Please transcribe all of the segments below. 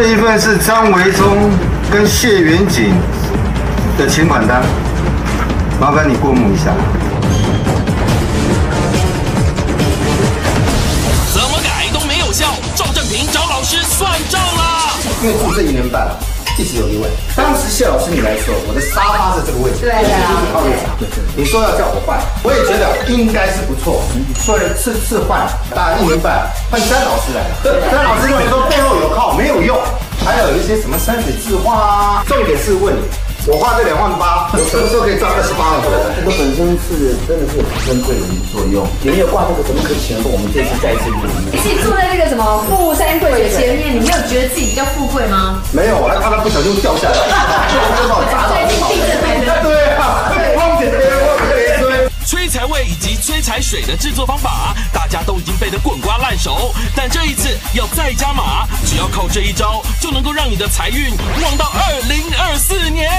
这一份是张维忠跟谢元锦的请款单，麻烦你过目一下。怎么改都没有效，赵正平找老师算账了。因为住这一年半了，一直有疑问。当时谢老师你来的时候，我的沙发是这个位置，对啊就是靠位场。你说要叫我换，我也觉得应该是不错。所以次次换，大概一年半换詹老师来了。詹老师跟你说背后有靠没有用，还有一些什么山水字画啊。重点是问你，我花这两万八，我什么时候可以赚二十八万回来？这个本身是真的是有提升贵人的作用，也没有挂这个，怎么可以请得我们这次再一次录音？自己坐在那个什么富山贵的前面，你没有觉得自己比较富贵吗？没有，我还怕他不小心掉下来，味以及催财水的制作方法，大家都已经背得滚瓜烂熟。但这一次要再加码，只要靠这一招，就能够让你的财运旺到二零二四年。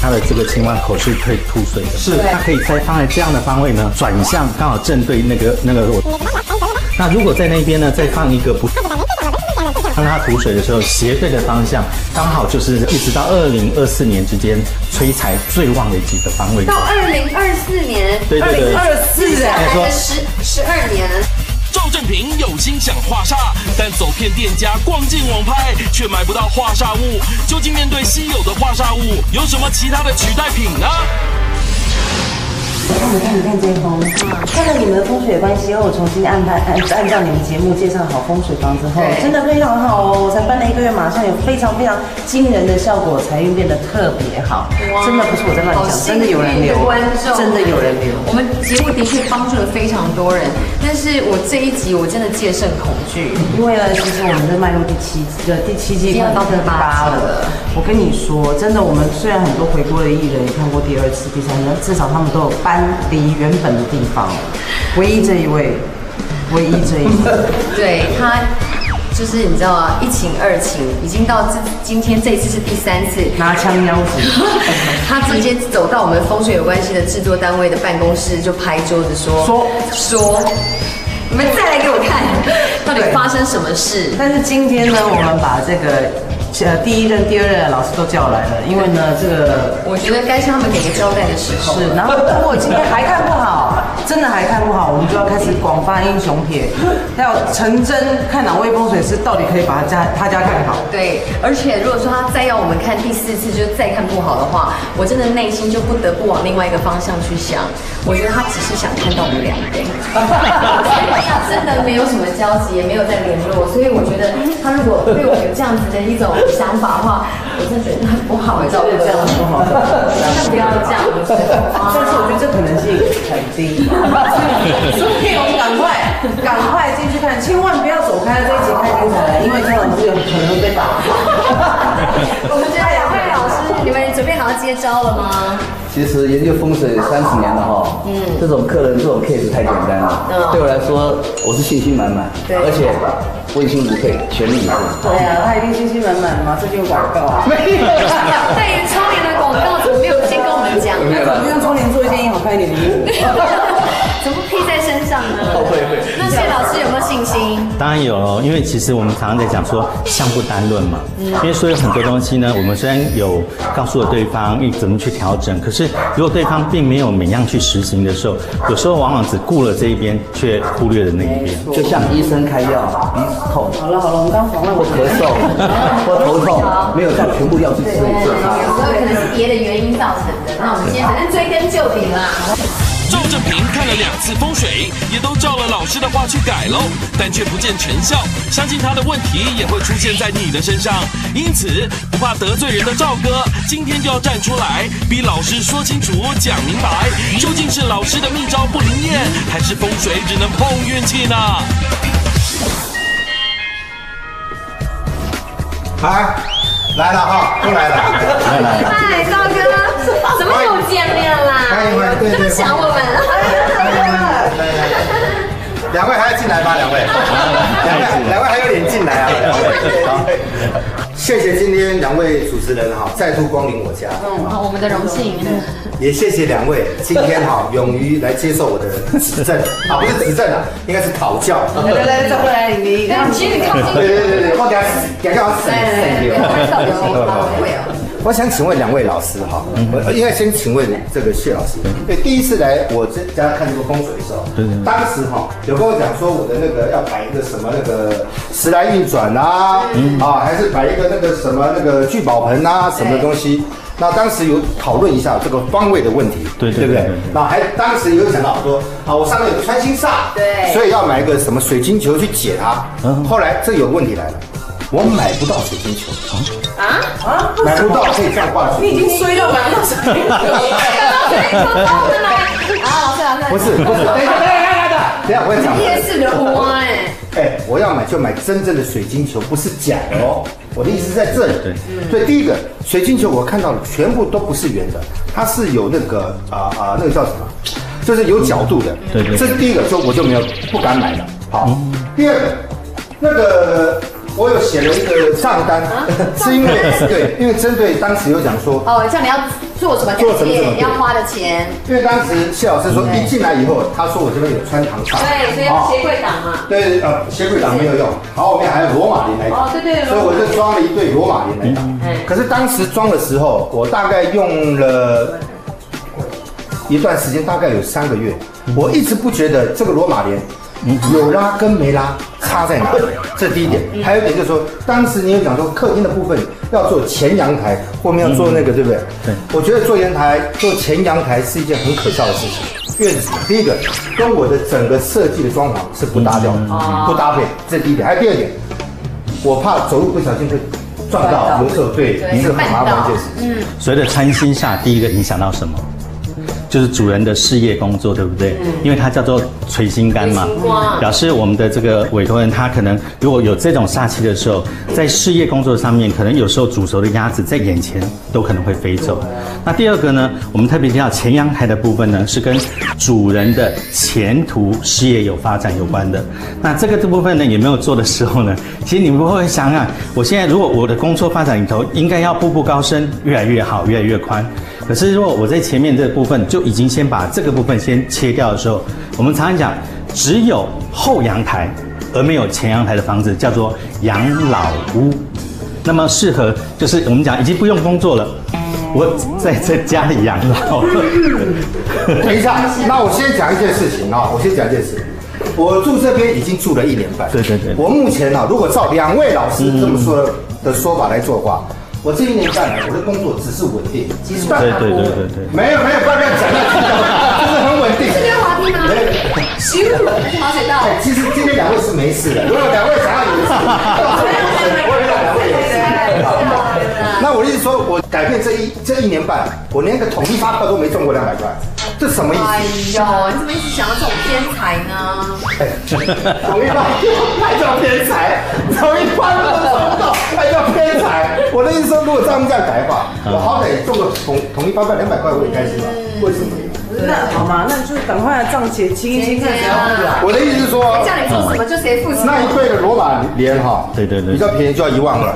它的这个青蛙口是可以吐水的，是它可以再放在这样的方位呢，转向刚好正对那个那个我。那如果在那边呢，再放一个不，当它吐水的时候，斜对的方向，刚好就是一直到二零二四年之间催财最旺的几个方位。到二零二四年，对对对二四十十二年，赵正平有心想画煞，但走遍店家逛尽网拍，却买不到画煞物。究竟面对稀有的画煞物，有什么其他的取代品呢？你看，你看这一封，看了你们的风水关系后，我重新按排按按照你们节目介绍好风水房之后，真的非常好哦！我才搬了一个月，马上有非常非常惊人的效果，财运变得特别好，真的不是我在乱讲，真的有人留，真的有人留。我们节目的确帮助了非常多人，但是我这一集我真的戒慎恐惧。因为呢，其实我们在迈入第七的第七季，已经要到第八了了。我跟你说，真的，我们虽然很多回国的艺人也看过第二次、第三次，至少他们都有搬离原本的地方。唯一这一位，唯一这一位。对他，就是你知道吗？一请二请，已经到这今天这一次是第三次，拿枪邀请，他直接走到我们风水有关系的制作单位的办公室，就拍桌子说说说，你们再来给我看，到底发生什么事？但是今天呢，我们把这个呃第一任、第二任的老师都叫来了，因为呢，这个我觉得该是他们给个交代的时候。是，然后如果今天还看不好，真的还看不好，我们就要开始广发英雄帖，要成真看哪位风水师到底可以把他家他家看好。对，而且如果说他再要我们看第四次，就再看不好的话，我真的内心就不得不往另外一个方向去想。我觉得他只是想看到我们两位，他真的没有什么交集，也没有在联络，所以我觉得他如果对我有这样子的一种想法的话，我真的觉得很不好，赵哥，这样不好，真的不要这样，我觉得。但是我觉得这可能是一个肯定，所以我们赶快赶快进去看，千万不要走开，这一集太精彩了，因为这种这个可能会被打。我们这两位老师，你们准备好要接招了吗？其实研究风水三十年了哈，嗯，这种客人这种 case 太简单了，嗯对我来说我是信心满满，对而且问心无愧，全力以赴。对啊，他一定信心满满嘛，这就是广告啊。没有对于超年的广告怎么没有先跟我们讲？没有不用窗帘做一件好看一点的衣服。怎么披在身上呢？会会那谢老师有没有信心？当然有哦，因为其实我们常常在讲说相不单论嘛，因为说有很多东西呢，我们虽然有告诉了对方怎么去调整，可是如果对方并没有每样去实行的时候，有时候往往只顾了这一边，却忽略了那一边。就像医生开药，鼻子痛好了好了，我们刚访问我咳嗽 我头痛，没有照全部药去吃一次。有时候可能是别的原因造成的。那我们今天反正追根究底啦。赵正平看了两次风水，也都照了老师的话去改喽，但却不见成效。相信他的问题也会出现在你的身上，因此不怕得罪人的赵哥，今天就要站出来，逼老师说清楚、讲明白，究竟是老师的秘招不灵验，还是风水只能碰运气呢？来，来了哈，都来了。来来，嗨，赵哥，怎么又见面啦？欢迎欢迎对对这么想我们？两位还要进来吗？两位。两 位两位还有脸进来啊？好谢谢今天两位主持人哈，再度光临我家。嗯，好，我们的荣幸。也谢谢两位今天哈勇于来接受我的指正 啊，不是指正啊，应该是讨教。来来来，走过来，你你其实你靠近对对对对，我给他给他省省掉。到底有没有发挥啊？我想请问两位老师哈，我应该先请问这个谢老师，因为，第一次来我这家看这个风水的时候，当时哈有跟我讲说我的那个要摆一个什么那个时来运转啊，啊，还是摆一个那个什么那个聚宝盆啊，什么东西？那当时有讨论一下这个方位的问题，对不对对？对对对？那还当时有讲到说，啊，我上面有个穿心煞，对。所以要买一个什么水晶球去解它。后来这有问题来了，我买不到水晶球，啊啊？买不到可以这样挂的水晶球。已经衰到买不到水晶球啊，老师，老师，不是不是，等一下等一下等一下等一下，我要讲。夜市的花哎，哎，我要买就买真正的水晶球，不是假的哦。我的意思在这里。对所以第一个水晶球我看到了，全部都不是圆的，它是有那个啊啊、那个叫什么？就是有角度的。对对这是第一个，就我就没有不敢买了。好，第二个，那个我有写了一个账单，是因为对，因为针对当时有讲说。哦，像你要做什么做什么什么，要花的钱，因为当时谢老师说一进来以后，他说我这边有穿堂煞，对，所以要鞋柜挡嘛。对，呃，鞋柜挡没有用，好，后面还有罗马帘来挡。哦对对所以我就装了一对罗马帘来挡。嗯。可是当时装的时候，我大概用了一段时间，大概有三个月，我一直不觉得这个罗马帘有拉跟没拉差在哪里，这第一点。还有一点就是说，当时你有讲说客厅的部分要做前阳台，后面要做那个，对不对？对我觉得做阳台、做前阳台是一件很可笑的事情。因为第一个跟我的整个设计的装潢是不搭调的，不搭配，这第一点。还有第二点，我怕走路不小心会撞到，有时候对对是很麻烦一件事情。所谓的穿心下，第一个影响到什么？就是主人的事业工作，对不对？因为它叫做垂心肝嘛表示我们的这个委托人他可能如果有这种煞气的时候，在事业工作上面，可能有时候煮熟的鸭子在眼前都可能会飞走。那第二个呢，我们特别提到前阳台的部分呢，是跟主人的前途事业有发展有关的。那这个这部分呢，也没有做的时候呢？其实你们会不会想想，我现在如果我的工作发展里头应该要步步高升，越来越好，越来越宽。可是如果我在前面这个部分就已经先把这个部分先切掉的时候，我们常常讲，只有后阳台而没有前阳台的房子叫做养老屋。那么适合就是我们讲已经不用工作了，我在在家里养老。等一下，那我先讲一件事情啊，我先讲一件事。我住这边已经住了一年半。对对对我目前啊，如果照两位老师这么说的说法来做的话，我这一年半来我的工作只是稳定，其实对对对对对。没有没有，不要这样讲，就是很稳定。这边有滑梯吗？咻，那是滑水道。哎，其实今天两位是没事的，如果两位想要有事，我也让两位有事。那我的意思说，我改变这一这一年半，我连个统一发票都没中过两百块，这什么意思哎？呦，你怎么一直想要这种天才呢？统一发票还叫天才，统一发票都找不到，还叫偏财。我的意思说，如果照他们这样改的话，我好歹中个统统一发票两百块，我也开心了？为什么？那好嘛，那就赶快账结清一清，看谁要付了。我的意思是说，叫你做什么就谁负责。那一对的罗马莲哈，对对对比较便宜就要一万二，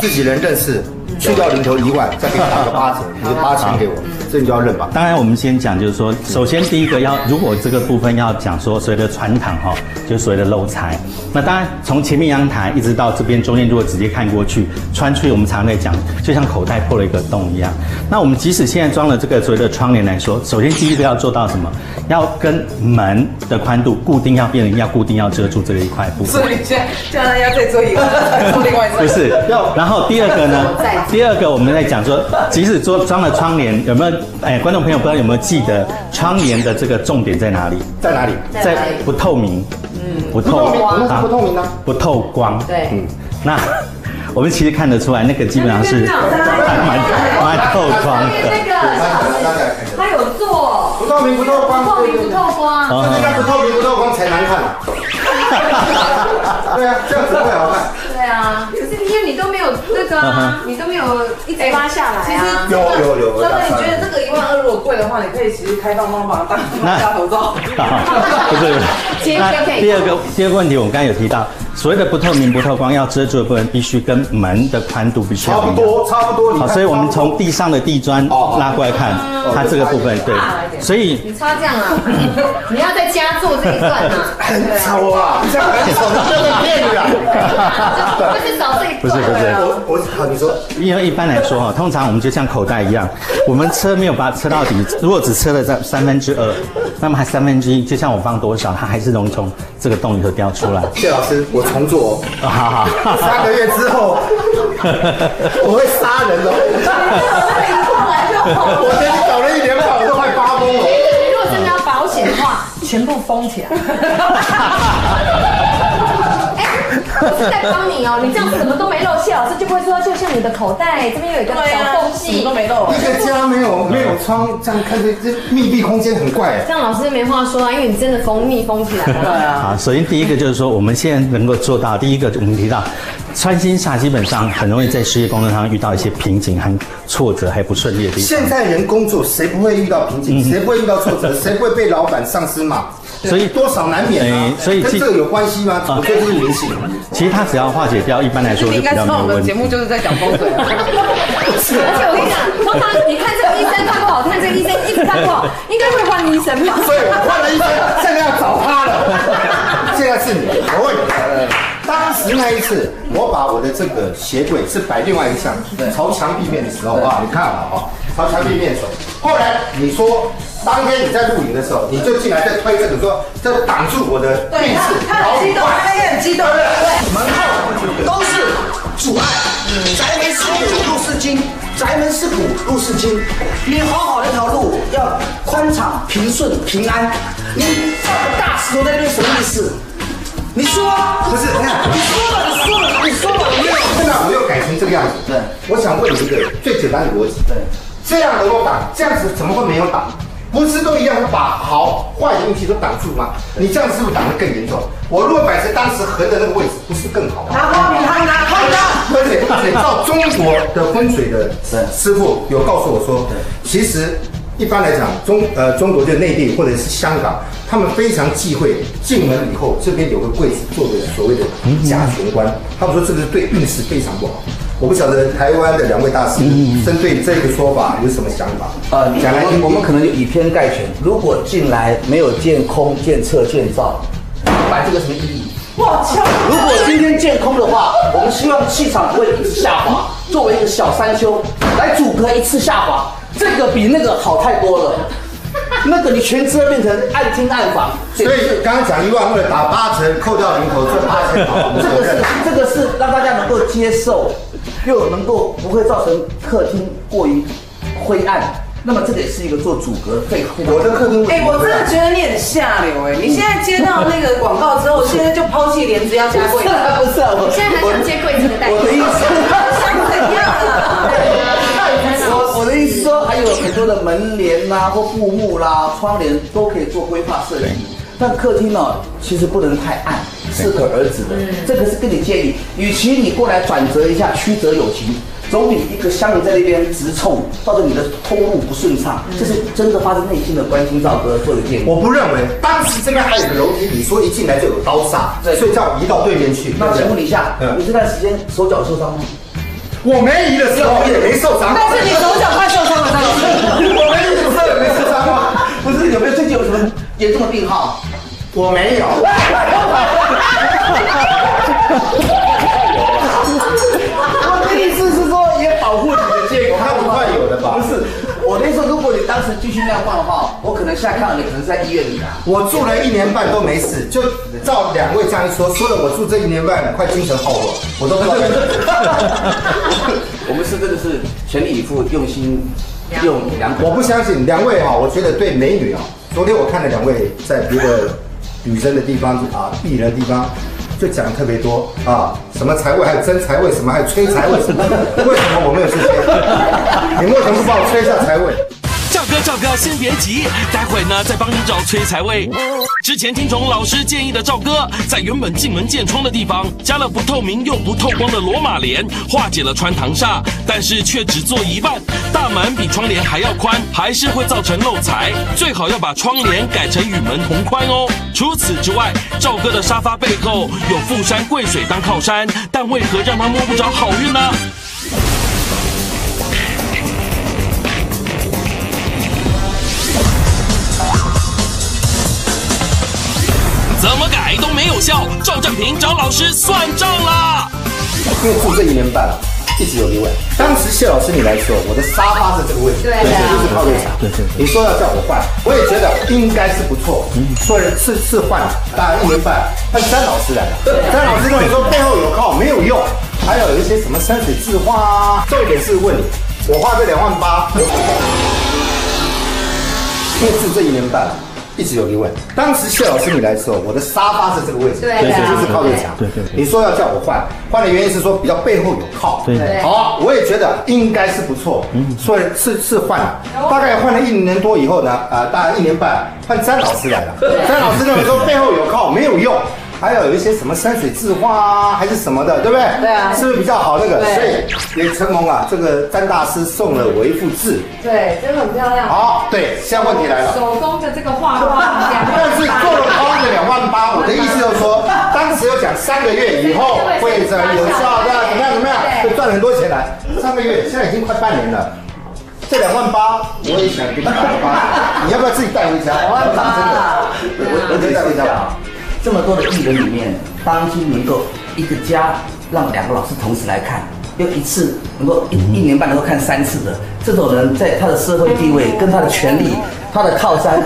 自己人认识，去掉零头一万，再给你打个八折，你就八千给我，这你就要认吧。当然，我们先讲，就是说，首先第一个要，如果这个部分要讲说所谓的传堂哈，就是所谓的漏财。那当然，从前面阳台一直到这边中间，如果直接看过去，穿出去，我们常常在讲，就像口袋破了一个洞一样。那我们即使现在装了这个所谓的窗帘来说，首先第一个要做到什么？要跟门的宽度固定，要变成要固定，要遮住这个一块部分。所以现在现在要再做一个，再做另外一个。不是，要然后第二个呢？第二个我们在讲说，即使装装了窗帘，有没有？哎，观众朋友不知道有没有记得窗帘的这个重点在哪里？在哪里？在不透明，嗯，不透不透明我们是不透明呢不透光。对嗯，那我们其实看得出来，那个基本上是还 蛮蛮透光的。个他有做不透明不透光，透明不透光，这应该不透明不透光才难看。对啊，这样子会好看。对啊，可是是因为你都没有那个啊，你都没有一直拉下来其实啊。有有有，真的，你觉得这个一万二如果贵的话，你可以其实开放帮忙当那大头照。不是，接那第二个第二个问题，我们刚才有提到，所谓的不透明、不透光要遮住的部分，必须跟门的宽度必须。差不多差不多。好，所以我们从地上的地砖哦拉过来看，它这个部分对，所以你差这样啊？你要在家做这一段啊？很丑啊，这样很丑，你这个骗！就是。不是不是我我好，你说因为一般来说哈，通常我们就像口袋一样，我们车没有把它车到底，如果只车了三三分之二，那么还三分之一，就像我放多少，它还是容易从这个洞里头掉出来。谢老师，我重做哦。啊好好，三个月之后，我会杀人哦。我今天搞了一年半，我都快发疯了。如果真的要保险的话，全部封起来。哎，我是在帮你哦，你这样子什么都没漏，谢老师就不会说，就像你的口袋这边有一个小缝隙什么都。没漏。一个家没有没有窗，这样看着这密闭空间很怪。这样老师没话说啊，因为你真的封密封起来对了。啊，好，首先第一个就是说，我们现在能够做到，第一个我们提到，穿心下基本上很容易在事业工作上遇到一些瓶颈和挫折，还不顺利的地方。现在人工作，谁不会遇到瓶颈？谁不会遇到挫折？谁不会被老板、上司骂？所以多少难免啊哎。所以其跟这个有关系吗？我觉得这是灵性。其实它只要化解掉，一般来说你就比较应该知道我没有问题。们的节目就是在讲风水啊。而且我跟你讲，通常你看这个医生看不好，看这个医生一直看不好，应该会换医生吧？所以我换了医生，现在要找他了。现在是你，我问你，当时那一次，我把我的这个鞋柜是摆另外一个向，朝墙壁面的时候啊，你看了哈，朝墙壁面的时候，后来你说。当天你在录影的时候，你就进来在推这个说，这挡住我的对他面视，他很激动，他也很激动。对，门后都是阻碍。宅门是虎，路是金；宅门是虎，路是金。你好好的一条路要宽敞、平顺、平安。你放个大石头在那边什么意思？你说啊，不是，你看，你说吧，你说吧，你说吧，没有，现在我又改成这个样子。对，我想问你一个最简单的逻辑。对，这样能够挡，这样子怎么会没有挡？不是都一样会把好坏的运气都挡住吗？你这样是不是挡得更严重？我如果摆在当时横的那个位置，不是更好吗？拿花瓶，他拿花瓶。而且而且照中国的风水的师傅有告诉我说，其实一般来讲，中呃中国的内地或者是香港，他们非常忌讳进门以后这边有个柜子做的所谓的假玄关，他们说这个对运势非常不好。我不晓得台湾的两位大师针对这个说法有什么想法？呃，讲来我们可能就以偏概全。如果进来没有见空、见测、见照，摆这个什么意义？哇，敲！如果今天见空的话，我们希望气场不会一直下滑，作为一个小山丘来阻隔一次下滑，这个比那个好太多了。那个你全车变成暗厅暗房，所以刚刚讲一万二打八折，扣掉零头赚八千，好，这个是这个是让大家能够接受，又能够不会造成客厅过于灰暗。那么这个也是一个做阻隔最非常我的客厅哎、我真的觉得你很下流哎！你现在接到那个广告之后，现在就抛弃帘子要加柜子，不是啊，我现在还想借柜子的代我的意思。想怎样啊？我我的意思说，还有很多的门帘啦、或布幕啦、窗帘都可以做规划设计。但客厅呢，其实不能太暗，适可而止的。这个是跟你建议，与其你过来转折一下，曲折有情，总比一个香炉在那边直冲，造成你的通路不顺畅。这是真的发自内心的关心赵哥做的建议。我不认为，当时这边还有个楼梯，你说一进来就有刀煞，对所以叫移到对面去。那请问你一下，嗯你这段时间手脚受伤吗？我没移的时候也没受伤，但是你手脚快受伤了，张老师。我没移的时候也没受伤吗？不是，有没有最近有什么严重的病号？我没有。我的意思是说，也保护你的健康。那不快有的吧不是，我的意思，如果你当时继续那样放的话，我可能现在看到你可能是在医院里啊。我住了一年半都没事，就照两位这样一说，说了我住这一年半快精神耗弱，我都不知道该怎么。我们是真的是全力以赴，用心用良我不相信两位哈，我觉得对美女啊，昨天我看了两位在别的女生的地方啊，艺人的地方。就讲特别多啊，什么财位，还有真财位，什么还有催财位，什么？为什么我没有这些？你们为什么不帮我催一下财位？赵哥赵哥先别急，待会呢再帮你找催财位。之前听从老师建议的赵哥，在原本进门见窗的地方加了不透明又不透光的罗马帘，化解了穿堂煞，但是却只做一半，大门比窗帘还要宽，还是会造成漏财。最好要把窗帘改成与门同宽哦。除此之外，赵哥的沙发背后有富山贵水当靠山，但为何让他摸不着好运呢？有效，赵正平找老师算账啦！因为住这一年半了，一直有疑问。当时谢老师你来的时候，我的沙发是这个位置，对就是靠对墙。对对你说要叫我换，我也觉得应该是不错。所以次次换，大概一年半，但詹老师来了。詹老师跟我说背后有靠没有用，还有一些什么山水字画啊。重点是问你，我花这两万八，因为住这一年半了。一直有疑问。当时谢老师你来的时候，我的沙发是这个位置，对对就是靠对墙。对对对你说要叫我换，换的原因是说比较背后有靠。对对好，我也觉得应该是不错，所以是是换了，大概换了一年多以后呢，啊，大概一年半，换詹老师来了。詹老师认为说背后有靠没有用，还有有一些什么山水字画啊，还是什么的，对不对？对啊是不是比较好那个？所以也承蒙啊，这个詹大师送了我一幅字。对，真的很漂亮。好，对，现在问题来了。手工的这个画画，但是做了花的两万八，我的意思就是说，当时有讲三个月以后会怎么有效的，怎么样怎么样，会赚很多钱来。三个月，现在已经快半年了，这两万八我也想给你打个八，你要不要自己带回家？两万八，真的，我我自己带回家。这么多的艺人里面，当今能够一个家让两个老师同时来看，又一次能够一一年半能够看三次的，这种人在他的社会地位跟他的权利、他的靠山，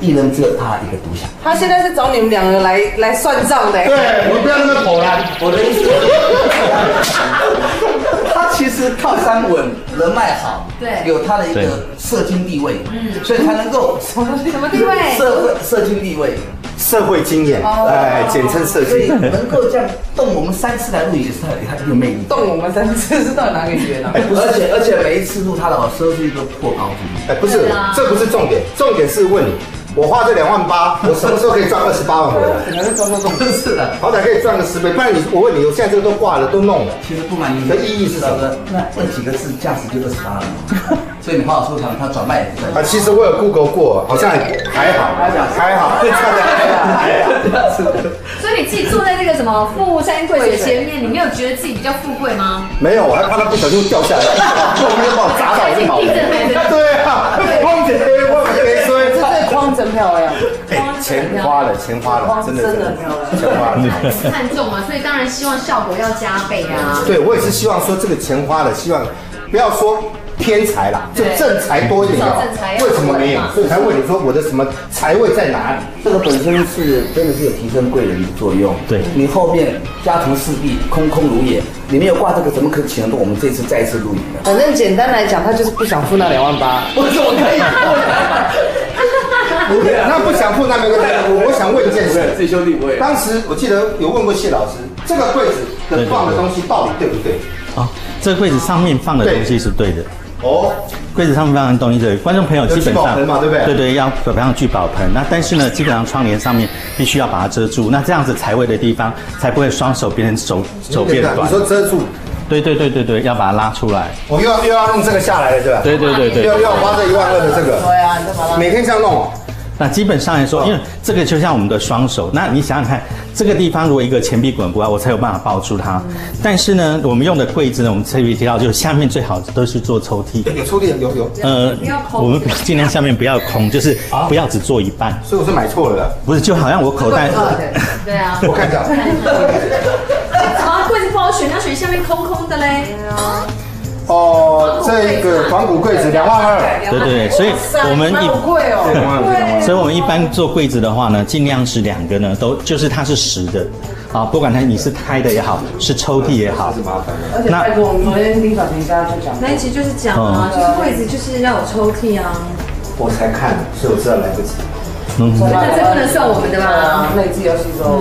艺人只有他一个独享。他现在是找你们两个来来算账的。对，你不要那么口烂。我的意思，他其实靠山稳，人脉好，对有他的一个社经地位，嗯所以才能够什么什么地位？社会社经地位，社会经验，哎，简称社所以经。能够这样动我们三次来录影，也是他有他一个魅力。动我们三次是到底哪个语言啊？而且而且每一次录他的哦，收视率都破高度。哎，不是这不是重点，重点是问你，我花这两万八，我什么时候可以赚二十八万回来？好歹可以赚个十倍，不然你我问你，我现在这个都挂了，都弄了。其实不瞒您，的意义是什么？那那几个字价值就二十八了嘛，所以你花好收藏，它转卖也不啊，其实我有 Google 过，好像还好，还好，还好，赚的还好。所以你自己坐在这个什么富山贵水前面，你没有觉得自己比较富贵吗？没有，我还怕他不小心掉下来，后面就把我砸到我就毛了。对啊，真漂亮，哎，钱花了，钱花了，真的真的钱花了。看中嘛，所以当然希望效果要加倍啊。对，我也是希望说这个钱花了，希望不要说偏财啦，就正财多一点。要为什么没有？所以才问你说我的什么财位在哪里？这个本身是真的是有提升贵人的作用。对你后面家徒四壁，空空如也，你没有挂这个，怎么可请得动我们这次再一次录影呢？反正简单来讲，他就是不想付那两万八。我怎么可以那不想碰那没关系。我我想问一件事，自己兄弟不会。当时我记得有问过谢老师，这个柜子的放的东西到底对不对？啊，这个柜子上面放的东西是对的。哦，柜子上面放的东西对，观众朋友基本有聚宝上盆嘛对不对对对，要不要聚宝盆？那但是呢，基本上窗帘上面必须要把它遮住，那这样子财位的地方才不会双手变成手手变短你。说遮住，对对对对对，要把它拉出来。我又要又要弄这个下来了，是吧？对对对对又要花这一万二的这个，对啊，你干嘛啦？每天这样弄哦。那基本上来说，因为这个就像我们的双手，那你想想看，这个地方如果一个前臂滚过来，我才有办法抱住它。但是呢，我们用的柜子呢，我们特别提到，就是下面最好都是做抽屉。有抽屉，有有，呃，我们尽量下面不要空，就是不要只做一半。所以我是买错了啦。不是，就好像我口袋，对啊，我看一下，啊，柜子不好选，要选下面空空的嘞。哦，这个仿古柜子两万二，对对对，所以我们好一。贵哦。两万二，两万二。所以，我们一般做柜子的话呢，尽量是两个呢，都就是它是实的，啊，不管它你是开的也好，是抽屉也好，麻烦的。而且拜托，我们昨天听小婷家就讲，那一期就是讲啊，就是柜子就是要有抽屉啊。我才看，所以我知道来不及。嗯，那这不能算我们的吧？啊，那你自己要吸收。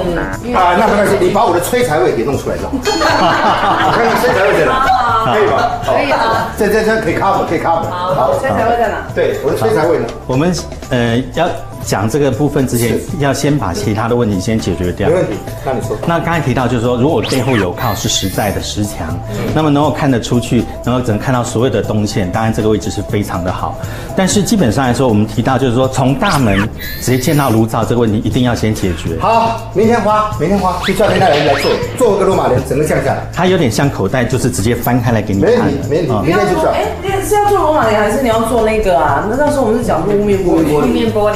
啊，那没关系，你把我的催财位给弄出来就好。我看看催财位在哪，可以吧？可以啊。这这这可以 cover，可以 cover。好，催财位在哪？对，我的催财位呢？我们呃要讲这个部分之前，要先把其他的问题先解决掉没。问题，那你说。那刚才提到就是说，如果背后有靠是实在的实墙，那么能够看得出去，能够只能看到所有的东线，当然这个位置是非常的好。但是基本上来说，我们提到就是说，从大门直接见到炉灶这个问题，一定要先解决。好，明天花，明天花，去叫天大人来做，做个罗马帘，整个降下来，它有点像口袋，就是直接翻开来给你看没问题，没问题，啊明天就叫。哎，是要做罗马帘还是你要做那个啊？那到时候我们是讲做雾面玻璃。雾面玻璃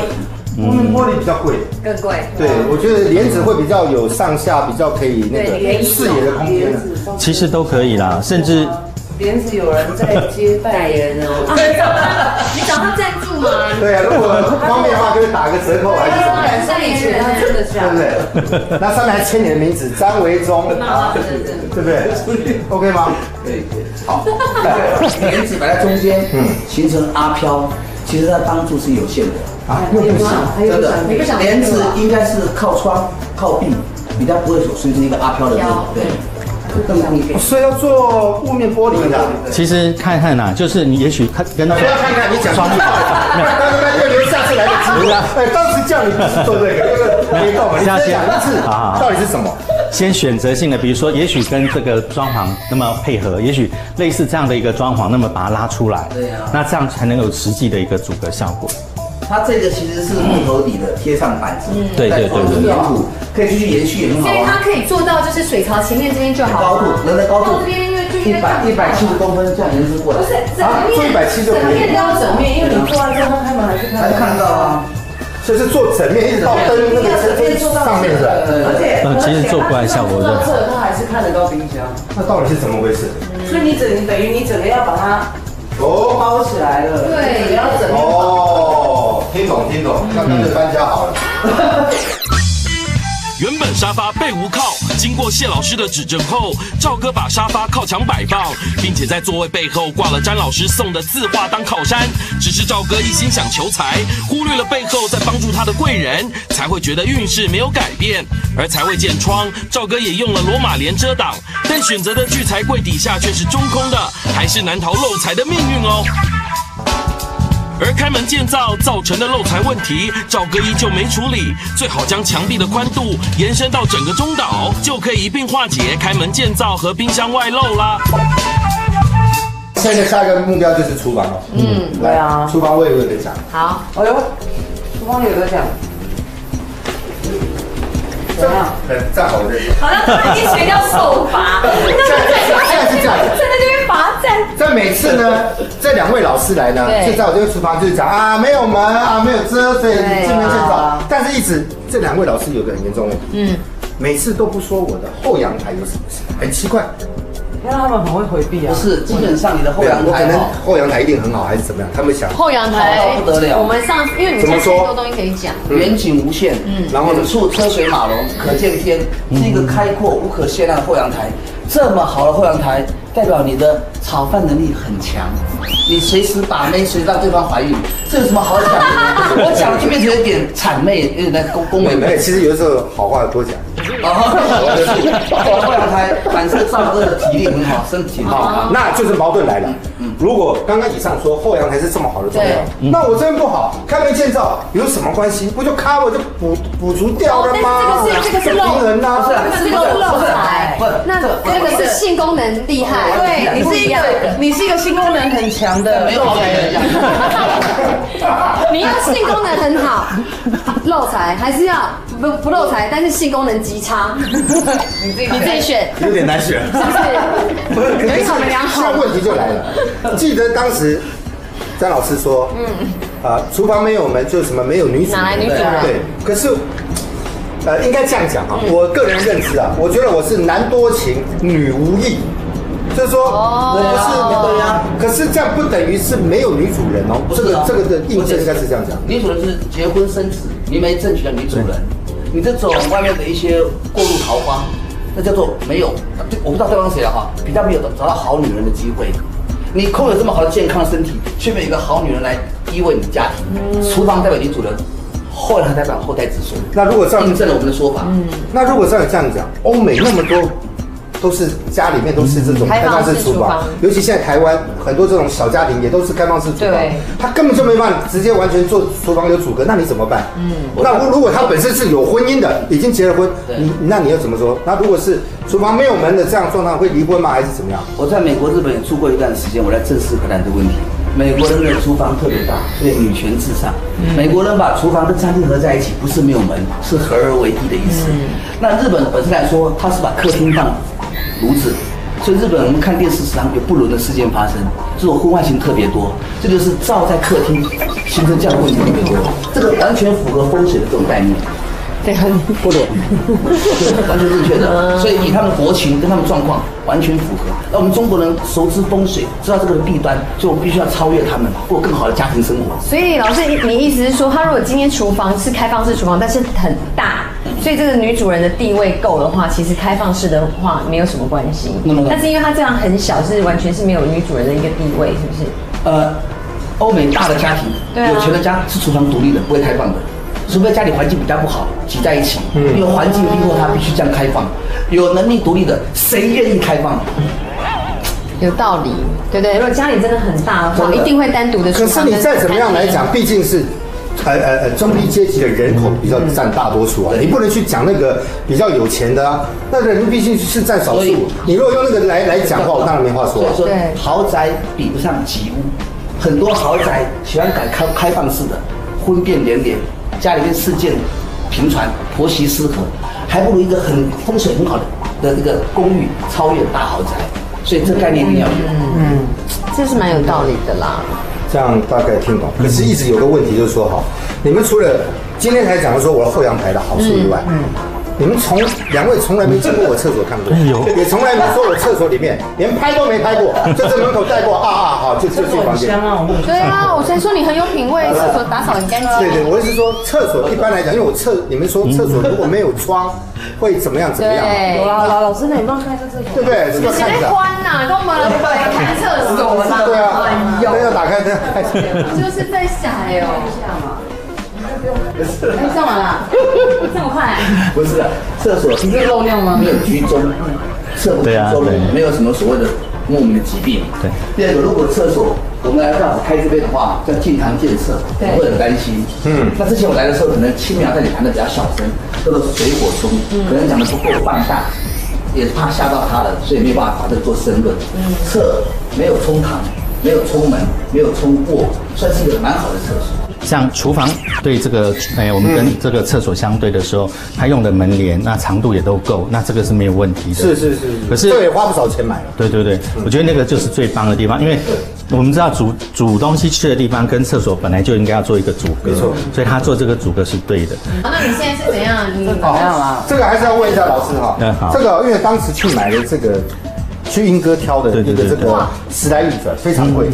雾面玻璃比较贵，更贵。对，我觉得帘子会比较有上下，比较可以那对你可以个视野的空间。其实都可以啦，甚至帘子有人在接待人哦。你找他赞助吗？对啊，如果方便的话，可以打个折扣还是什么，三年前他真的是对不对？那上面还签你的名字，张维忠，对不对？OK 吗？对对，好。帘子摆在中间，嗯，形成阿飘，其实它帮助是有限的啊，又不行。真的你不想，帘子应该是靠窗、靠壁，比较不会所形成一个阿飘的地方，对，更。所以要做雾面玻璃的。其实看看呐、就是你也许看跟他说不要看看你讲双语，那那那留下次来的机会。哎，当时叫你不是做这个，这个别动，你再讲一次，到底是什么？先选择性的，比如说，也许跟这个装潢那么配合，也许类似这样的一个装潢，那么把它拉出来，对呀那这样才能有实际的一个阻隔效果。它这个其实是木头底的，贴上板子，对对对对。粘土可以继续延续，也很好所以它。可以做到就是水槽前面这边就好高度了。，人的高度这边因为就一百一百七十公分这样延伸过来，不是整面，170就可以。整面都要整面，因为你做完之后开门还是还是看到啊。所以是做整面一直到灯那个灯上面是吧？而且呃其实做过来效果就好到这它还是看得到冰箱，那到底是怎么回事？所以你整等于你整个要把它哦。包起来了，对。你要整面哦，听懂听懂，那干脆搬家好了。原本沙发背无靠，经过谢老师的指正后，赵哥把沙发靠墙摆放，并且在座位背后挂了詹老师送的字画当靠山。只是赵哥一心想求财，忽略了背后在帮助他的贵人，才会觉得运势没有改变。而财位见窗，赵哥也用了罗马帘遮挡，但选择的聚财柜底下却是中空的，还是难逃漏财的命运哦。而开门建造造成的漏财问题，赵哥依旧没处理，最好将墙壁的宽度延伸到整个中岛，就可以一并化解开门建造和冰箱外漏啦。现在下一个目标就是厨房了。嗯，对啊厨房我也有得讲。好，哎呦，厨房有得讲，怎么样？对，站好这里。好像一学要受罚，现在是这样罚站。这每次呢，这两位老师来呢，对就在我这个厨房就是讲啊，没有门啊，没有遮，所以对进门建造。但是一直这两位老师有个很严重的问题，嗯，每次都不说我的后阳台有什么事，很奇怪。因为他们很会回避啊不。是，基本上你的后对啊，我可能阳台哦，后阳台一定很好，还是怎么样？他们想，后阳台好到不得了我们上，因为你怎么说太多东西可以讲。远景无限，嗯，然后呢处车水马龙，可见天，是一个开阔无可限量的后阳台。这么好的后阳台，代表你的炒饭能力很强，你随时把妹，随时让对方怀孕，这有什么好讲的呢？我讲就变成有点谄媚，有点在恭恭维没有，妹。其实有的时候好话多讲。哦，后阳台反射照的，体力很好，身体很好。那就是矛盾来了。如果刚刚以上说后阳台是这么好的状况，那我这边不好，开门建造有什么关系？不就 cover 就补补足掉了吗？这个是这个是平衡啊，不是啊这个是漏财不是，那这个是性功能厉害，对，你是一个 你是一个性功能很强的 没有好人。讲。你要性功能很好，漏财还是要不不漏财，但是性功能极差，你自己你自己选，有点难选。是不是？有一好的良好现在问题就来了，记得当时张老师说，嗯，啊，厨房没有门，就是什么没有女主人，哪来女主人？对，可是。呃，应该这样讲啊，我个人认知啊，我觉得我是男多情，女无意，就是说我不是对呀，可是这样不等于是没有女主人哦，这个这个的印证应该是这样讲。女主人是结婚生子，你没正娶的女主人，你这种外面的一些过路桃花，那叫做没有，我不知道对方谁了哈，比较没有找到好女人的机会。你空有这么好的健康的身体，却没有一个好女人来依偎你家庭，厨房代表女主人，后来他才把后代子孙。那如果这样印证了我们的说法，嗯那如果照你这样讲，欧美那么多都是家里面都是这种开放式厨房厨房，尤其现在台湾很多这种小家庭也都是开放式厨房，他根本就没办法直接完全做厨房有阻隔，那你怎么办？嗯，那如如果他本身是有婚姻的，已经结了婚，你那你要怎么说？那如果是厨房没有门的这样状态，会离婚吗？还是怎么样？我在美国、日本也住过一段时间，我来正式回答这个问题。美国人的厨房特别大，所以女权至上。美国人把厨房跟餐厅合在一起，不是没有门，是合而为一的意思。那日本本身来说，他是把客厅当炉子，所以日本我们看电视时常有不伦的事件发生，这种婚外情特别多，这就是照在客厅形成这样的问题特别多。这个完全符合风水的这种概念。对，很不伦，对，完全正确的。所以以他们的国情跟他们状况完全符合。那我们中国人熟知风水，知道这个弊端，所以我们必须要超越他们，过更好的家庭生活。所以老师，你你意思是说，他如果今天厨房是开放式厨房，但是很大，所以这个女主人的地位够的话，其实开放式的话没有什么关系嗯。但是因为它这样很小，是完全是没有女主人的一个地位，是不是？呃，欧美大的家庭，对啊有钱的家是厨房独立的，不会开放的。除非家里环境比较不好，挤在一起，因为环境逼迫他必须这样开放。有能力独立的，谁愿意开放？有道理，对不对？如果家里真的很大的话，的一定会单独的厨可。是你再怎么样来讲，毕竟是。呃呃呃，中低阶级的人口比较占大多数啊，你不能去讲那个比较有钱的啊，那个人毕竟是占少数。你如果用那个来来讲话，我当然没话说啊。所以说豪宅比不上吉屋，很多豪宅喜欢改开开放式的，婚变连连，家里面事件频传，婆媳失和，还不如一个很风水很好的的这个公寓超越大豪宅。所以这概念一定要有。嗯这是蛮有道理的啦。这样大概听懂。可是一直有个问题就是说，哈，你们除了今天才讲的说我的后阳台的好处以外，嗯。你们从两位从来没进过我厕所看过，有也从来没说我厕所里面连拍都没拍过，就 在门口带过啊啊好，就就进房间。香啊，我对啊，我才说你很有品味，厕所打扫很干净。对对，我是说厕所一般来讲，因为我厕你们说厕所如果没有窗会怎么样怎么样，对有啦，老老师，那你帮我看一下厕所。对不对？是不是现在看一下？关呐，都没人来看厕所啦。对啊，哎灯要，打开，灯要开。就是在想哎呦，哎，上完了，这么快？不是啊，厕所你是漏尿吗没有居中，厕不居对啊中，没有什么所谓的莫名的疾病。对。第二个，如果厕所我们来刚好开这边的话，叫进堂见厕，对我会很担心。嗯。那之前我来的时候，可能轻描淡写谈的比较小声，叫做水火冲，可能讲的不够放大，也怕吓到他了，所以没有办法把这个做申论。嗯。厕没有冲堂，没有冲门，没有冲过，算是一个蛮好的厕所。像厨房对这个，哎，我们跟这个厕所相对的时候，它用的门帘那长度也都够，那这个是没有问题的。是是是，可是这也花不少钱买了。对对对，我觉得那个就是最棒的地方，因为我们知道煮煮东西吃的地方跟厕所本来就应该要做一个阻隔，没错所以他做这个阻隔是对的。那你现在是怎样？你怎么样啊？这个还是要问一下老师哈嗯好。这个因为当时去买的这个，去英哥挑的对对对对一个这个时来运转非常贵，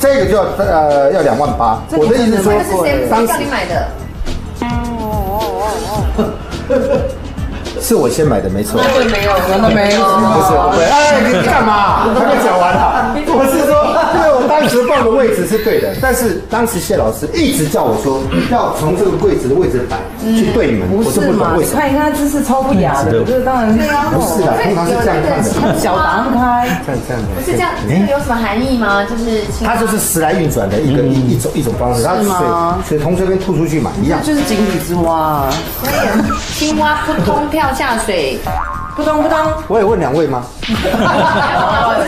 这个就要呃要两万八。我的意思是说当时谁叫你买的？是我先买的，没错。那，没有，真的没有。不是。哎，你干嘛？还没讲完啊！我是说，当时放的位置是对的，但是当时谢老师一直叫我说要从这个柜子的位置摆去对门，我就是不懂嘛？为什么。你看一看，姿势超不雅的，这当然对啊不是的，通常是这样看的，脚打开，这样这样的。是这样，这个有什么含义吗？就是它就是时来运转的一个一一种一种方式，它是吗水水从这边吐出去嘛，一样。就是井底之蛙，青蛙扑通跳下水，扑通扑通。我也问两位吗？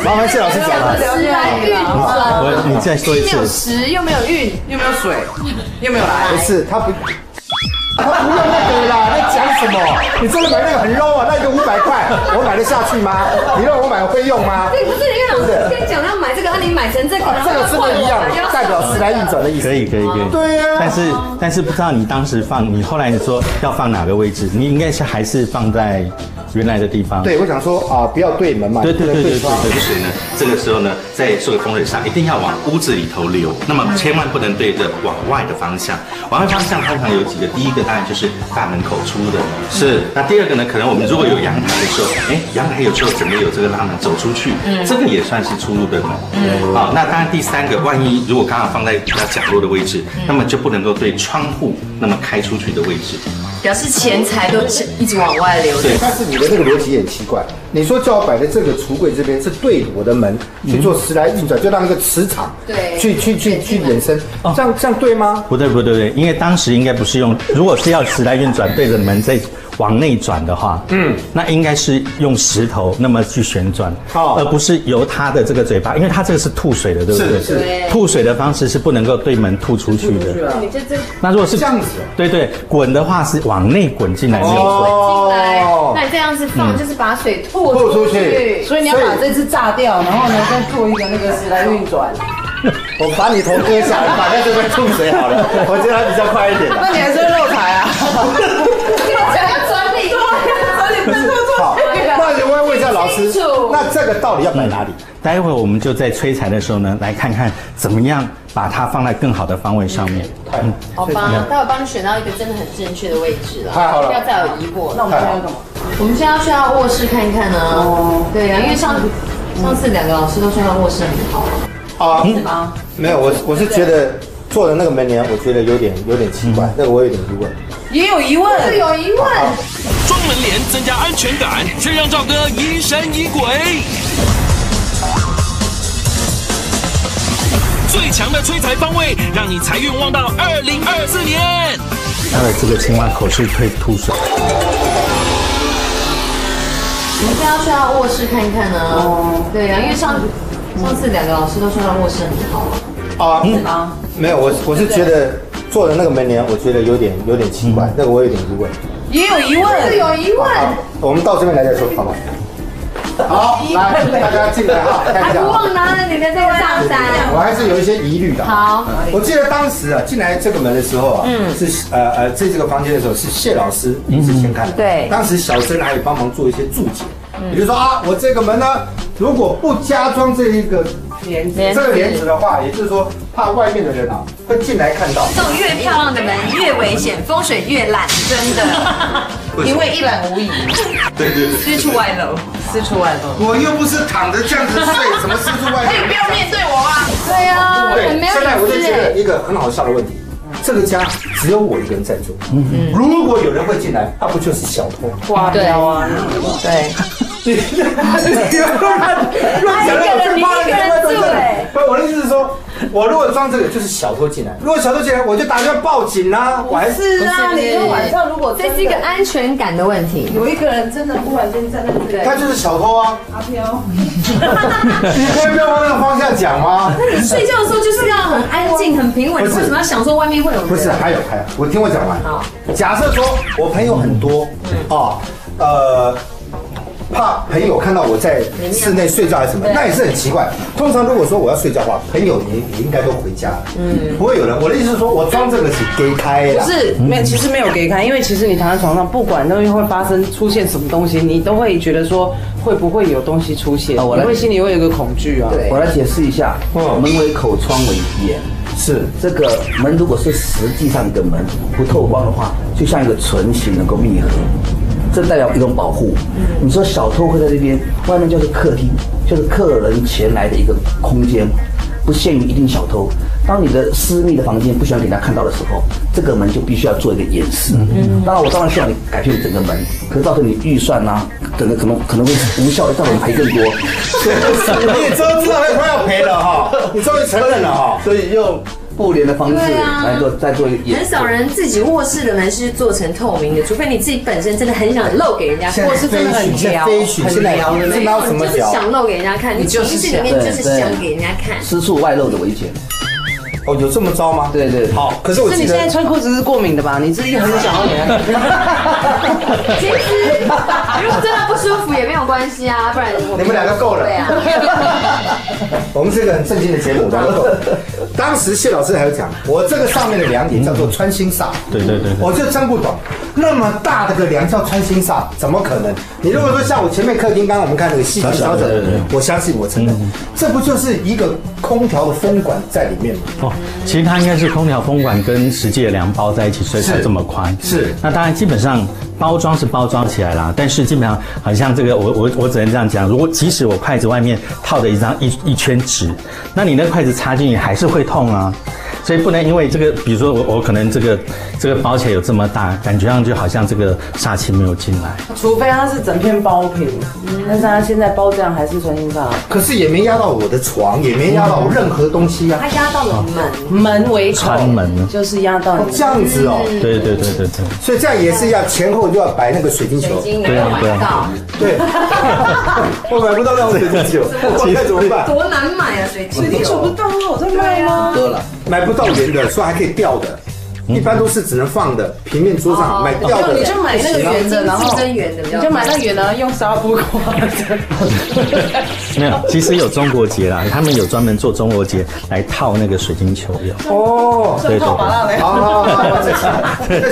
麻烦谢老师讲了。时来运你再说一没有次，时又没有运，又没有水，又没有来不。是，他不，他不用那个啦，在讲什么？你真的买那个很 low 啊，那个五百块，我买得下去吗？你让我买我会用吗？对，不是因为老师跟你讲要买这个，啊，你买成这个，这个真的一样，代表时来运转的意思。可以可以可以。对呀但是但是不知道你当时放，你后来你说要放哪个位置？你应该是还是放在原来的地方。对，我想说啊，不要对门嘛，对对对对对窗对水呢，这个时候呢，在所有风水上一定要往屋子里头流，那么千万不能对着往外的方向。往外方向通常有几个，第一个当然就是大门口出入的门，是那第二个呢，可能我们如果有阳台的时候，哎，阳台有时候整个有这个拉门走出去，这个也算是出入的门。嗯，好，那当然第三个，万一如果刚好放在比较角落的位置，那么就不能够对窗户那么开出去的位置。表示钱财都一直往外流。但是你的那个逻辑也很奇怪。你说叫我摆在这个橱柜这边是对我的门去做时来运转，就让那个磁场对。去去去去衍生，这样这样对吗？不对不对不对，因为当时应该不是用，如果是要时来运转对着门在往内转的话，嗯，那应该是用石头那么去旋转，哦。而不是由它的这个嘴巴，因为它这个是吐水的，对不对？是是。吐水的方式是不能够对门吐出去的。你这这那如果是这样子哦对对，滚的话是往内滚进来，没有错。哦。进来，那你这样子放就是把水吐吐出出去去。所以你要把这只炸掉，然后呢再做一个那个时来运转。我把你头割下来，把那这边吐水好了，我觉得还比较快一点的。那你还是会漏财啊？想要转理，好，那我要问一下老师那这个到底要摆哪里？待会儿我们就在催财的时候呢，来看看怎么样把它放在更好的方位上面。嗯，好吧，待会帮你选到一个真的很正确的位置了，太好了不要再有疑惑。那我们现在要干嘛？我们现在要去到卧室看一看呢。哦对啊，因为上上次两个老师都说他卧室很好。啊，吗？没有，我我是觉得做的那个门帘，我觉得有点有点奇怪，那个我有点疑问。也有疑问。有疑问，装门帘增加安全感，却让赵哥疑神疑鬼。最强的催财方位，让你财运旺到二零二四年。它的这个青蛙口是会吐水。我们现在要去他卧室看一看呢。对啊，因为上上次两个老师都说他卧室很好。啊，啊？没有，我我是觉得做的那个门帘，我觉得有点有点奇怪，那个我有点疑问。也有疑问。有疑问，我们到这边来再说，好吗？好，来大家进来哈，看还一下啊。不忘拿了你的这个上山。我还是有一些疑虑的。好，我记得当时啊，进来这个门的时候啊，嗯，是呃呃，这这个房间的时候是谢老师第一次先看的。对当时小珍还有帮忙做一些注解，比如说啊，我这个门呢，如果不加装这一个帘子这个帘子的话，也就是说怕外面的人啊会进来看到。这种越漂亮的门越危险，风水越烂，真的因为一览无遗，对对对私处外露。私处外露。我又不是躺着这样子睡，什么四处外面？不要面对我啊！对啊，对很，没有现在我就。觉得一个很好笑的问题，这个家只有我一个人在住，如果有人会进来，那不就是小偷？花雕啊，对，你你 乱讲了，我最怕你不，我的意思是说，我如果装这个，就是小偷进来。如果小偷进来，我就打电话报警啦。我还是啊，你说晚上如果这是一个安全感的问题。有一个人真的忽然间站在这里，他就是小偷啊！阿飘，你可以不要往那个方向讲吗？你睡觉的时候就是要很安静、很平稳，你不是为什么要想说外面会有人？不是，还有还有，我听我讲完。好，假设说我朋友很多，哦，呃。怕朋友看到我在室内睡觉还是什么，那也是很奇怪。通常如果说我要睡觉的话，朋友也也应该都回家，嗯，不会有人。我的意思是说，我装这个是给开的，不是没有，其实没有给开，因为其实你躺在床上，不管东西会发生出现什么东西，你都会觉得说会不会有东西出现，啊我来。你会心里会有一个恐惧啊。我来解释一下，嗯。门为口，窗为眼。是这个门如果是实际上一个门不透光的话，就像一个唇形能够密合，这代表一种保护。你说小偷会在这边，外面就是客厅，就是客人前来的一个空间，不限于一定小偷。当你的私密的房间不喜欢给人家看到的时候，这个门就必须要做一个掩饰。嗯当然，我当然希望你改变整个门，可是造成你预算啊，整个可能可能会无效，造成赔更多。你也知道知道他要赔了哈，你终于承认了哈。所以用布帘的方式来做，再做。很少人自己卧室的门是做成透明的，除非你自己本身真的很想露给人家看，现在是真的很现在挑飞许，很撩的那是哪有什？就是想露给人家看，你就是里面就是想给人家看。私处外露的危险。哦，有这么糟吗？对对，好，可是我记是你现在穿裤子是过敏的吧？你自己很想要。其实 如果真的不舒服也没有关系啊，不然你们两个够了对啊。我们是一个很正经的节目，然后当时谢老师还有讲，我这个上面的梁也叫做穿心煞，对对对对我就真不懂。那么大的个梁叫穿心煞，怎么可能？你如果说像我前面客厅，刚刚我们看那个细小的，我相信我承认，这不就是一个空调的风管在里面吗？哦，其实它应该是空调风管跟实际的梁包在一起，所以才这么宽。是那当然基本上包装是包装起来啦，但是基本上好像这个我我我只能这样讲，如果即使我筷子外面套着一张一一圈纸，那你那筷子插进去还是会痛啊。所以不能因为这个，比如说我我可能这个这个包起来有这么大，感觉上就好像这个煞气没有进来。除非它是整片包平，但是它现在包这样还是穿心煞，可是也没压到我的床，也没压到我任何东西啊。它压到了门，门为口穿门就是压到你这样子哦，对对对对对，所以这样也是要前后就要摆那个水晶球。对有买到啊对啊，对，我买不到那种水晶球，我该怎么办？多难买啊，水晶球。不到啊，我在卖吗？多了，买不到圆的，所以还可以吊的，一般都是只能放的，平面桌上买掉的。你就买那个圆的，然后真圆的你就买那圆的，然后用纱布挂着。没有，其实有中国结啦，他们有专门做中国结来套那个水晶球有。哦，对对对。好好好，我再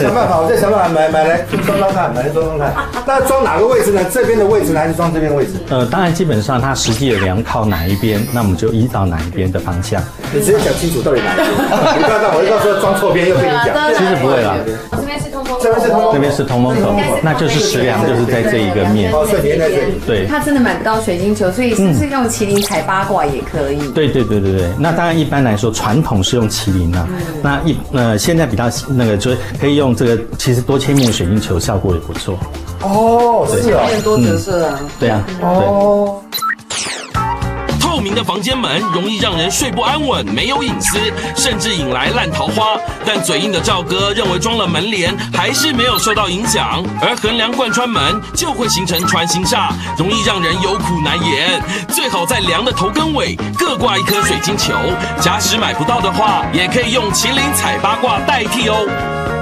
想，办法，我再想办法买买来装装看，买来装装看。那装哪个位置呢？这边的位置呢，还是装这边的位置？呃，当然，基本上它实际的量靠哪一边，那我们就依照哪一边的方向。你直接讲清楚到底哪一边？你不要让我到时候装错边又跟你讲。其实不会啦，这边是通风口，这边是通风这边是通风口，那就是食粮，就是在这一个面。哦，所以连在这里。对，它真的买不到水晶球，所以是不是用麒麟踩八卦也可以？对对对对对。那当然，一般来说，传统是用麒麟啊。那一呃，现在比较那个，就是可以用这个，其实多切面水晶球效果也不错。哦，是哦。变多折射啊。对啊，哦。的房间门容易让人睡不安稳，没有隐私，甚至引来烂桃花。但嘴硬的赵哥认为装了门帘还是没有受到影响，而横梁贯穿门就会形成穿心煞，容易让人有苦难言。最好在梁的头跟尾各挂一颗水晶球，假使买不到的话，也可以用麒麟踩八卦代替哦。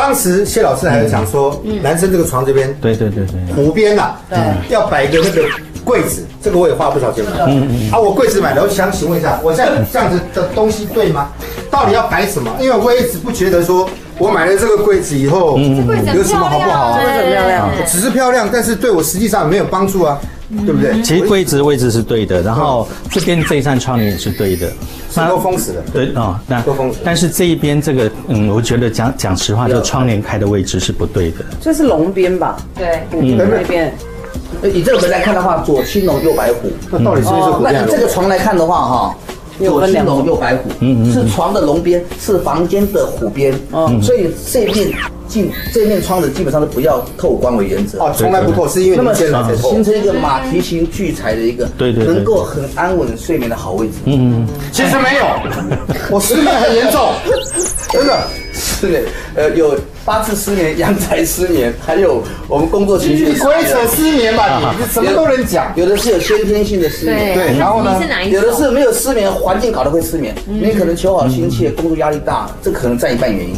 当时谢老师还是想说，男生这个床这边对对对对。湖边呐，对，要摆一个那个柜子，这个我也花不少钱买。嗯嗯。啊，我柜子买了，我想请问一下，我现在这样子的东西对吗？到底要摆什么？因为我一直不觉得说我买了这个柜子以后有什么好不好啊？很漂亮，只是漂亮，但是对我实际上没有帮助啊，对不对？其实柜子的位置是对的，然后这边这一扇窗帘也是对的。那都封死了。对哦，那都封死但是这一边这个，嗯，我觉得讲讲实话，这个窗帘开的位置是不对的。这是龙边吧？对，嗯，那边。以这个门来看的话，左青龙右白虎。那到底是不是哦湖边？那以这个床来看的话，哈。左青龙右白虎，嗯嗯是床的龙边，是房间的虎边，所以这面进这面窗子基本上都不要透光为原则。哦，从来不透，是因为那么你现在才透形。成一个马蹄形聚财的一个，对对对能够很安稳睡眠的好位置。嗯，其实没有，我失眠很严重，真的。失眠，呃，有八次失眠、阳财失眠，还有我们工作情绪你鬼扯失眠吧，你什么都能讲。有的是有先天性的失眠，对然后呢有的是？没有失眠，环境搞得会失眠。你可能求好心切，工作压力大，这可能占一半原因。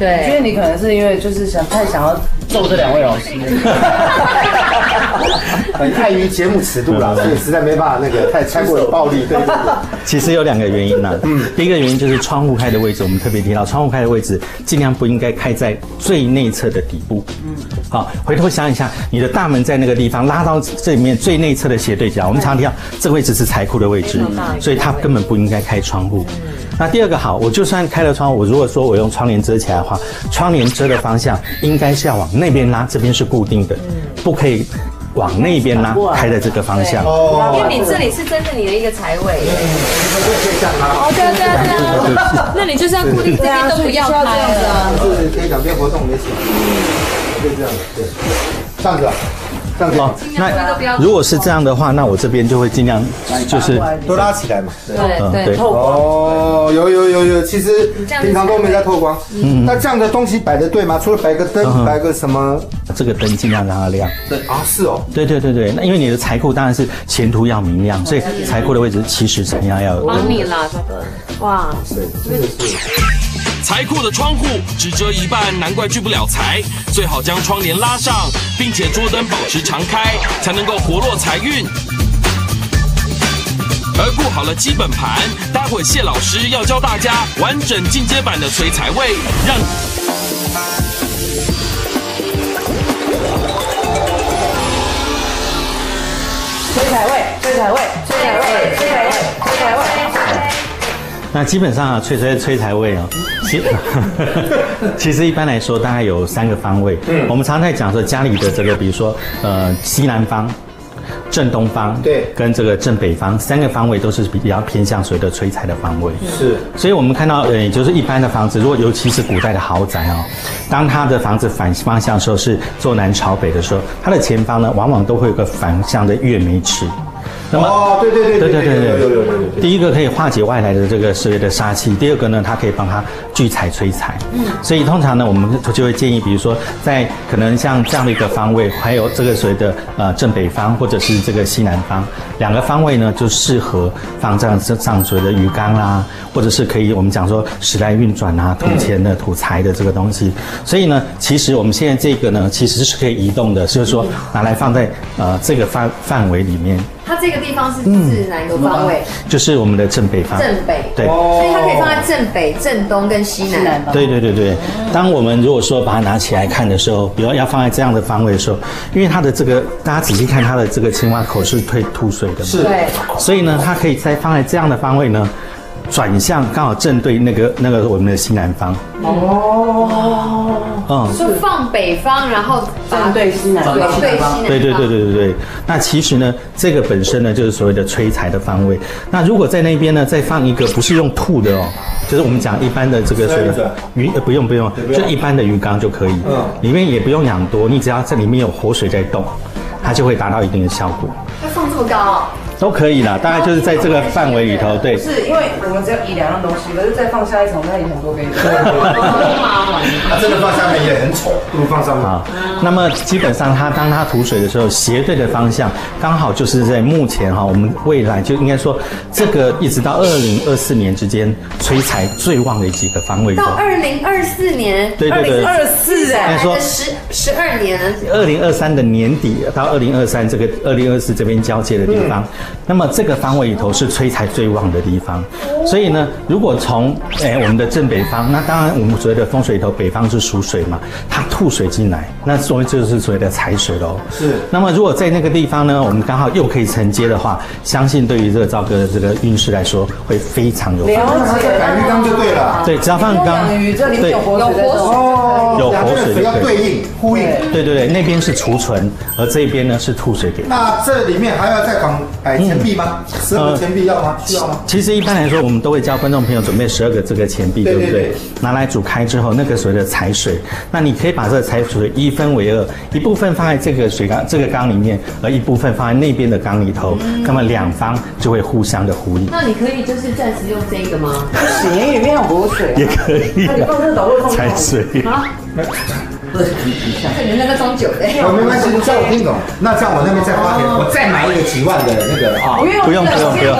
对，得你可能是因为就是想太想要揍这两位老师。很碍于节目尺度了，所以实在没办法那个太太过于暴力，对对对。其实有两个原因呢。嗯，第一个原因就是窗户开的位置，我们特别提到窗户开的位置尽量不应该开在最内侧的底部。嗯，好，回头想一下，你的大门在那个地方拉到这里面最内侧的斜对角，我们常提到这个位置是财库的位置，所以它根本不应该开窗户。那第二个好，我就算开了窗户，我如果说我用窗帘遮起来的话，窗帘遮的方向应该是要往那边拉，这边是固定的，不可以往那边拉，开的这个方向。哦，因为你这里是真的你的一个财位。可以这样啊，哦，对啊对啊对啊，那你就是要固定这边都不要开了。是可以两边活动没事，可以这样，对，这样子啊，这样哦啊，那如果是这样的话，那我这边就会尽量就是都拉起来嘛。对嗯对对，哦，有有有有，其实平常都没在透光。嗯，那这样的东西摆的对吗？除了摆个灯，摆个什么？这个灯尽量让它亮。对啊，是哦。对对对对，那因为你的财库当然是前途要明亮，所以财库的位置其实怎么样要有帮你啦，大哥。哇，对，真的是。财库的窗户只遮一半，难怪聚不了财。最好将窗帘拉上，并且桌灯保持常开，才能够活络财运。而顾好了基本盘，待会谢老师要教大家完整进阶版的催财位，让催财位，催财位，催财位，催财位，催财位。那基本上啊，催催催财位哦，其 其实一般来说大概有三个方位。嗯，我们常常在讲说家里的这个，比如说呃西南方、正东方，对跟这个正北方三个方位都是比较偏向所谓的催财的方位。是所以我们看到，呃，就是一般的房子，如果尤其是古代的豪宅哦，当它的房子反方向的时候是坐南朝北的时候，它的前方呢，往往都会有个反向的月眉池。那么哦，对对对对对对对有有有有有有。第一个可以化解外来的这个所谓的杀气，第二个呢，它可以帮他聚财催财。嗯，所以通常呢，我们就会建议，比如说在可能像这样的一个方位，还有这个所谓的呃正北方或者是这个西南方两个方位呢，就适合放这样这上所谓的鱼缸啦，或者是可以我们讲说时来运转啊、土钱的、土财的这个东西。所以呢，其实我们现在这个呢，其实是可以移动的，就是说拿来放在呃这个范范围里面。它这个地方是指哪一个方位？就是我们的正北方。正北。对。所以它可以放在正北、正东跟西南。对对对对。当我们如果说把它拿起来看的时候，比如要放在这样的方位的时候，因为它的这个，大家仔细看它的这个青蛙口是会吐水的嘛。是对。所以呢，它可以在放在这样的方位呢，转向刚好正对那个那个我们的西南方。哦，嗯。就放北方，然后正对西南方对西南方。对对对对对对。那其实呢，这个本身呢就是所谓的催财的方位。那如果在那边呢再放一个不是用吐的哦，就是我们讲一般的这个所谓的鱼，呃不用不用，就一般的鱼缸就可以。嗯。里面也不用养多，你只要在里面有活水在动，它就会达到一定的效果。要放这么高？都可以啦，大概就是在这个范围里头，对。是因为我们只要一两样东西，可是再放下一层，那也很多可以。麻烦。它 真的放下面也很丑，不如放上面。啊，那么基本上它当它吐水的时候，斜对的方向刚好就是在目前哈，我们未来就应该说这个一直到二零二四年之间催财最旺的几个方位。到二零二四年，对对对，二四哎，说十十二年。二零二三的年底到二零二三这个二零二四这边交界的地方。那么这个方位里头是催财最旺的地方，所以呢，如果从哎我们的正北方，那当然我们所谓的风水里头，北方是属水嘛，它吐水进来，那所以就是所谓的财水喽。是。那么如果在那个地方呢，我们刚好又可以承接的话，相信对于这个赵哥的这个运势来说，会非常有。了解。改鱼缸就对了。对，只要放缸。鱼这里面有活水。哦。有活水的。要对应呼应。对对对，那边是储存，而这边呢是吐水点。那这里面还要再放摆钱币吗？十二个钱币要吗？需要吗？其实一般来说，我们都会教观众朋友准备十二个这个钱币，对不对？拿来煮开之后，那个所谓的财水，那你可以把这个财水一分为二，一部分放在这个水缸这个缸里面，而一部分放在那边的缸里头，那么两方就会互相的呼应。那你可以就是暂时用这个吗？不行，里面有活水。也可以。那你放这个导入 财水啊？这你那个装酒的，我没关系，这样我听懂。那这样我那边再花钱，我再买一个几万的那个啊，不用不用不用不用，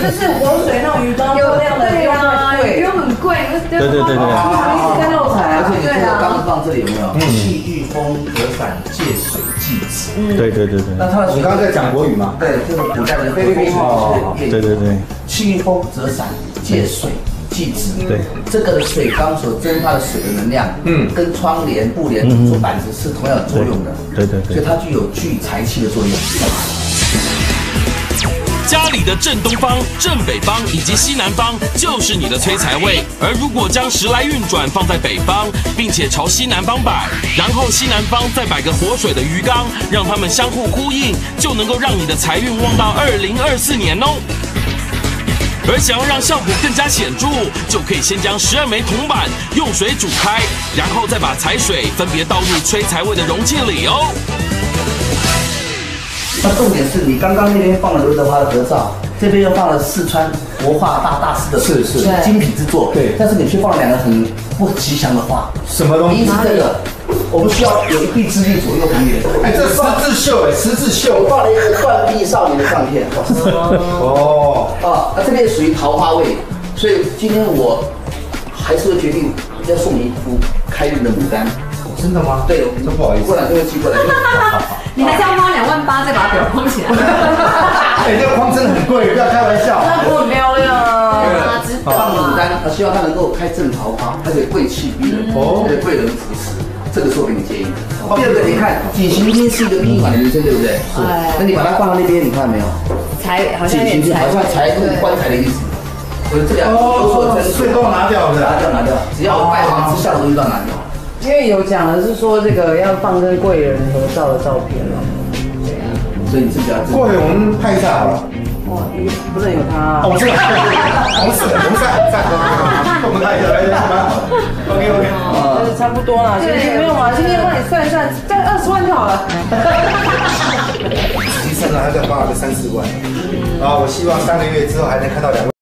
就是活水那种鱼缸，有量的呀，不用很贵，对对对对对，一直在漏财，而且你这个缸放这里有没有？气御风得伞借水济子。对对对对。那他你刚刚在讲国语吗？对，这个古代的菲律宾哦，对对对。气御风则伞借水。气质对。这个水缸所蒸发的水的能量，嗯，跟窗帘、布帘做板子是同样作用的，对。对对，所以它具有聚财气的作用。家里的正东方、正北方以及西南方就是你的催财位，而如果将时来运转放在北方，并且朝西南方摆，然后西南方再摆个活水的鱼缸，让它们相互呼应，就能够让你的财运旺到二零二四年哦。而想要让效果更加显著，就可以先将十二枚铜板用水煮开，然后再把财水分别倒入催财位的容器里哦。那重点是你刚刚那边放了刘德华的合照，这边又放了四川国画大大师的是是精品之作，对，但是你却放了两个很不吉祥的画，什么东西？这个，我们需要有一臂之力左右逢源。哎，这十字绣哎，十字绣，放了一个断臂少年的相片。哦，啊，那这边属于桃花位，所以今天我还是会决定要送你一幅开运的牡丹。真的吗？对，真不好意思过。两天会寄过来。你还是要花两万八再把表框起来。哎，这个框真的很贵，不要开玩笑。我很漂亮啊。啊，知道放牡啊。丹，他希望它能够开正桃花，而且贵气逼人，哦而且贵人扶持，这个是我给你建议。第二个，你看锦行星是一个拼满的人生，对不对？是。那你把它放到那边，你看到没有？财好像锦行星有点财好像财路棺材的意思。我这两个有所哦，征所以都要拿掉的。拿掉拿掉，只要拜访之下的东西都要拿掉。因为有讲的是说这个要放跟贵人合照的照片了。所以你自己要知道过来我们拍一下好了。哇，你不是有他、哦，这个红色红色赞我们看一下，来来蛮好的。OK OK。呃，差不多了，今天不用了，今天帮你算一算，再二十万就好了。实际上还在花了个三四万。啊，我希望三个月之后还能看到两位。